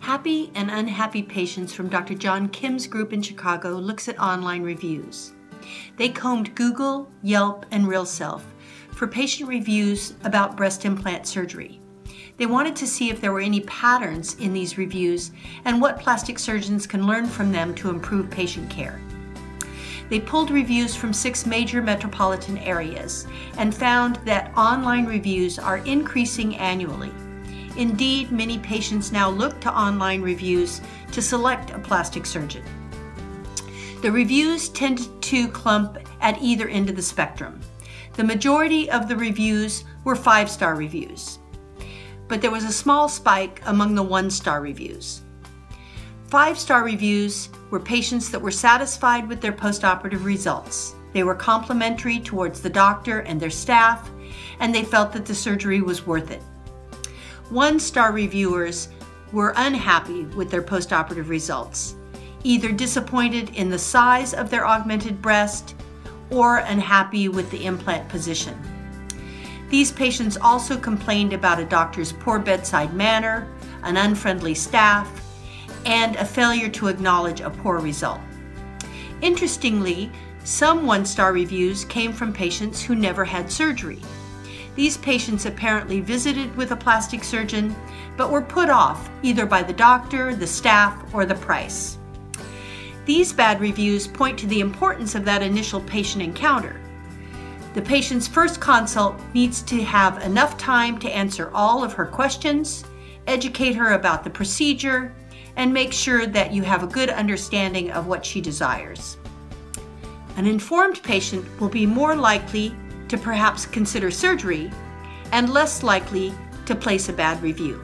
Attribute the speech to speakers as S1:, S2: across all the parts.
S1: Happy and Unhappy Patients from Dr. John Kim's group in Chicago looks at online reviews. They combed Google, Yelp, and RealSelf for patient reviews about breast implant surgery. They wanted to see if there were any patterns in these reviews and what plastic surgeons can learn from them to improve patient care. They pulled reviews from six major metropolitan areas and found that online reviews are increasing annually. Indeed, many patients now look to online reviews to select a plastic surgeon. The reviews tend to clump at either end of the spectrum. The majority of the reviews were five star reviews, but there was a small spike among the one star reviews. Five star reviews were patients that were satisfied with their postoperative results. They were complimentary towards the doctor and their staff, and they felt that the surgery was worth it. One star reviewers were unhappy with their postoperative results, either disappointed in the size of their augmented breast or unhappy with the implant position. These patients also complained about a doctor's poor bedside manner, an unfriendly staff, and a failure to acknowledge a poor result. Interestingly, some one star reviews came from patients who never had surgery. These patients apparently visited with a plastic surgeon, but were put off either by the doctor, the staff, or the price. These bad reviews point to the importance of that initial patient encounter. The patient's first consult needs to have enough time to answer all of her questions, educate her about the procedure, and make sure that you have a good understanding of what she desires. An informed patient will be more likely to perhaps consider surgery and less likely to place a bad review.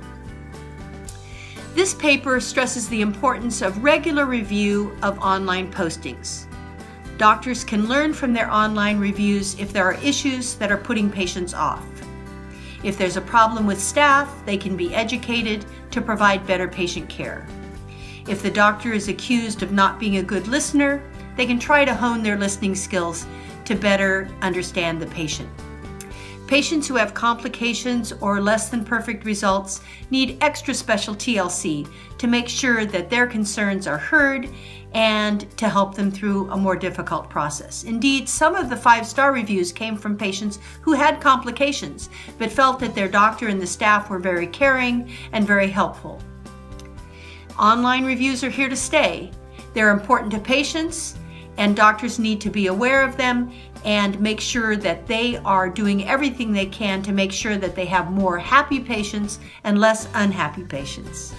S1: This paper stresses the importance of regular review of online postings. Doctors can learn from their online reviews if there are issues that are putting patients off. If there's a problem with staff, they can be educated to provide better patient care. If the doctor is accused of not being a good listener, they can try to hone their listening skills to better understand the patient. Patients who have complications or less than perfect results need extra special TLC to make sure that their concerns are heard and to help them through a more difficult process. Indeed, some of the five star reviews came from patients who had complications but felt that their doctor and the staff were very caring and very helpful. Online reviews are here to stay. They're important to patients and doctors need to be aware of them and make sure that they are doing everything they can to make sure that they have more happy patients and less unhappy patients.